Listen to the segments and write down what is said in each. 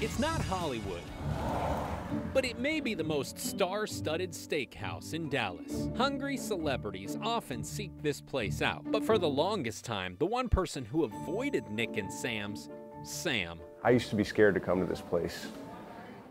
It's not Hollywood, but it may be the most star studded steakhouse in Dallas. Hungry celebrities often seek this place out, but for the longest time, the one person who avoided Nick and Sam's, Sam. I used to be scared to come to this place.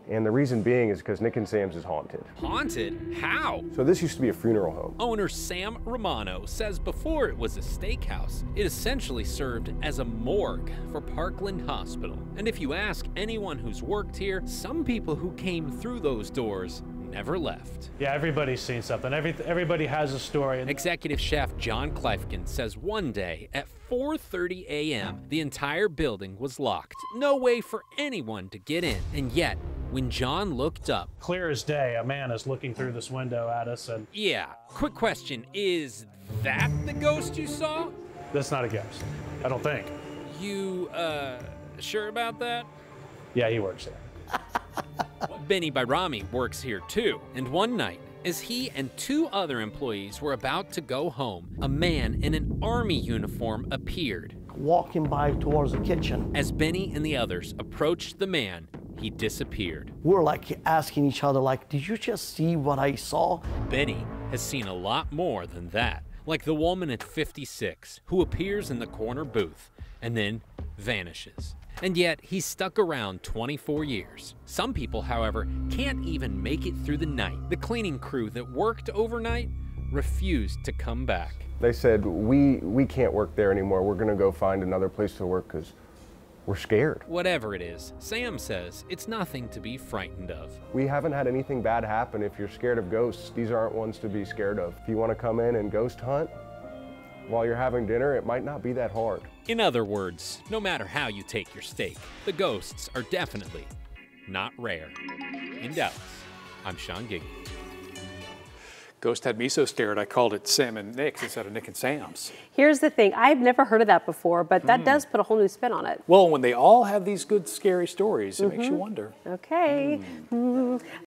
And the reason being is because Nick and Sam's is haunted. Haunted? How? So this used to be a funeral home. Owner Sam Romano says before it was a steakhouse, it essentially served as a morgue for Parkland Hospital. And if you ask anyone who's worked here, some people who came through those doors never left. Yeah, everybody's seen something. Every, everybody has a story. Executive Chef John Kleifkin says one day at 4:30 a.m., the entire building was locked. No way for anyone to get in. And yet, when John looked up, clear as day, a man is looking through this window at us and Yeah, quick question, is that the ghost you saw? That's not a ghost. I don't think. You uh sure about that? Yeah, he works there. Benny Bairami works here too, and one night, as he and two other employees were about to go home, a man in an army uniform appeared. Walking by towards the kitchen. As Benny and the others approached the man, he disappeared. We're like asking each other, like, did you just see what I saw? Benny has seen a lot more than that, like the woman at 56 who appears in the corner booth and then vanishes. And yet, he's stuck around 24 years. Some people, however, can't even make it through the night. The cleaning crew that worked overnight refused to come back. They said, we, we can't work there anymore. We're going to go find another place to work because we're scared. Whatever it is, Sam says it's nothing to be frightened of. We haven't had anything bad happen. If you're scared of ghosts, these aren't ones to be scared of. If you want to come in and ghost hunt while you're having dinner, it might not be that hard. In other words, no matter how you take your steak, the ghosts are definitely not rare. In Dallas, I'm Sean Giggy. Ghost had me so scared I called it Sam and Nick's instead of Nick and Sam's. Here's the thing I've never heard of that before, but that mm. does put a whole new spin on it. Well, when they all have these good, scary stories, it mm -hmm. makes you mm-hmm. wonder. Okay. Mm.